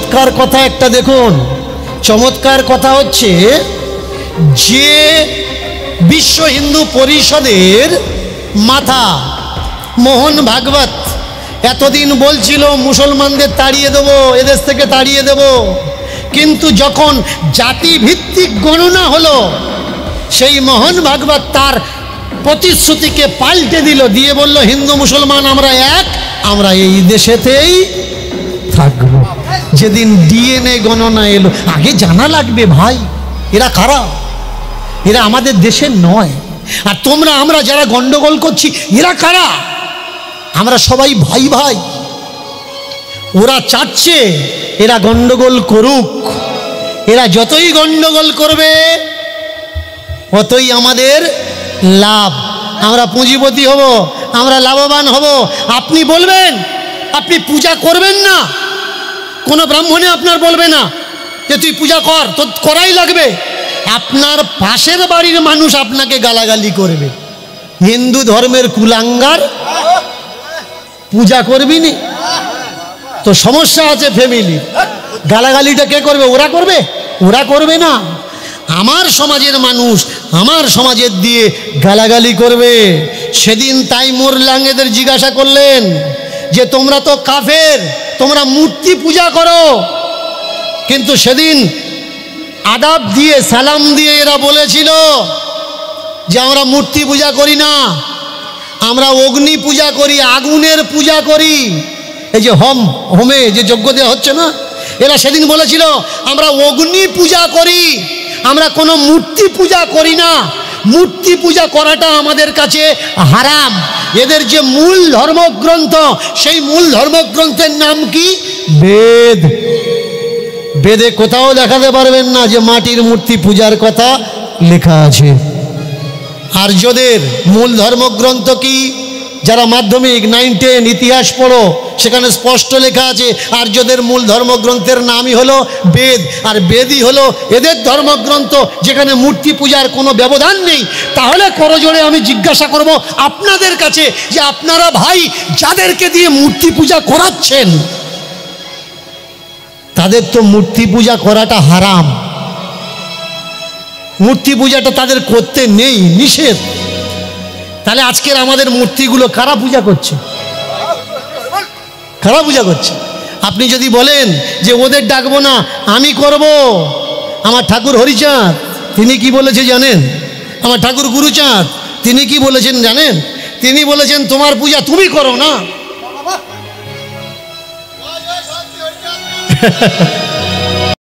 চমৎকার কথা একটা দেখুন। চমৎকার কথা হচ্ছে যে বিশ্ব হিন্দু পরিষদের মাথা, মোহন ভাগবত এতদিন বলছিল, মুসলমানদের তাড়িয়ে দেবো, এদেশ থেকে তাড়িয়ে দেব। কিন্তু যখন জাতিভিত্তিক গণনা হলো, সেই মোহন ভাগবত তার প্রতিশ্রুতিকে পাল্টে দিল, দিয়ে বলল, হিন্দু মুসলমান আমরা এক, আমরা এই দেশেতেই থাকব। যেদিন ডিএনএ গণনা এলো, আগে জানা লাগবে ভাই, এরা কারা? এরা আমাদের দেশের নয়। আর তোমরা, আমরা যারা গন্ডগোল করছি, এরা কারা? আমরা সবাই ভাই ভাই। ওরা চাচ্ছে এরা গন্ডগোল করুক। এরা যতই গন্ডগোল করবে, অতই আমাদের লাভ। আমরা পুঁজিপতি হব, আমরা লাভবান হব। আপনি বলবেন, আপনি পূজা করবেন না। কোনো ব্রাহ্মণে আপনার বলবে না যে তুই পূজা কর, তোর করাই লাগবে। আপনার পাশের বাড়ির মানুষ আপনাকে গালাগালি করবে। হিন্দু ধর্মের কুলাঙ্গার পূজা করবি নি? তো সমস্যা আছে ফ্যামিলি গালাগালিটা কে করবে? ওরা করবে? ওরা করবে না। আমার সমাজের মানুষ আমার সমাজের দিয়ে গালাগালি করবে। সেদিন তাই মোর লাঙ্গেদের জিজ্ঞাসা করলেন যে তোমরা তো কাফের, তোমরা মূর্তি পূজা করো। কিন্তু সেদিন আদাব দিয়ে, সালাম দিয়ে এরা বলেছিল যে আমরা মূর্তি পূজা করি না, আমরা অগ্নি পূজা করি, আগুনের পূজা করি। এই যে হোম, হোমে যে যজ্ঞ দেওয়া হচ্ছে না, এরা সেদিন বলেছিল, আমরা অগ্নি পূজা করি, আমরা কোনো মূর্তি পূজা করি না। মূর্তি পূজা করাটা আমাদের কাছে হারাম। এদের যে মূল ধর্মগ্রন্থ, সেই মূল ধর্মগ্রন্থের নাম কি? বেদ। বেদে কোথাও দেখাতে পারবেন না যে মাটির মূর্তি পূজার কথা লেখা আছে। আর্যদের মূল ধর্মগ্রন্থ কি? যারা মাধ্যমিক নাইন টেন ইতিহাস পড়ো সেখানে স্পষ্ট লেখা আছে, আর্যদের মূল ধর্মগ্রন্থের নামই হলো বেদ। আর বেদই হলো এদের ধর্মগ্রন্থ যেখানে মূর্তি পূজার কোনো ব্যবধান নেই। তাহলে করজোড়ে আমি জিজ্ঞাসা করব আপনাদের কাছে যে আপনারা ভাই যাদেরকে দিয়ে মূর্তি পূজা করাচ্ছেন, তাদের তো মূর্তি পূজা করাটা হারাম। মূর্তি পূজাটা তাদের করতে নেই, নিষেধ। তাহলে আজকের আমাদের মূর্তিগুলো কারা পূজা করছে? কারা পূজা করছে। আপনি যদি বলেন যে ওদের ডাকবো না আমি করব। আমার ঠাকুর হরিচাঁদ তিনি কি বলেছে জানেন? আমার ঠাকুর গুরুচাঁদ তিনি কি বলেছেন জানেন? তিনি বলেছেন তোমার পূজা তুমি করো না।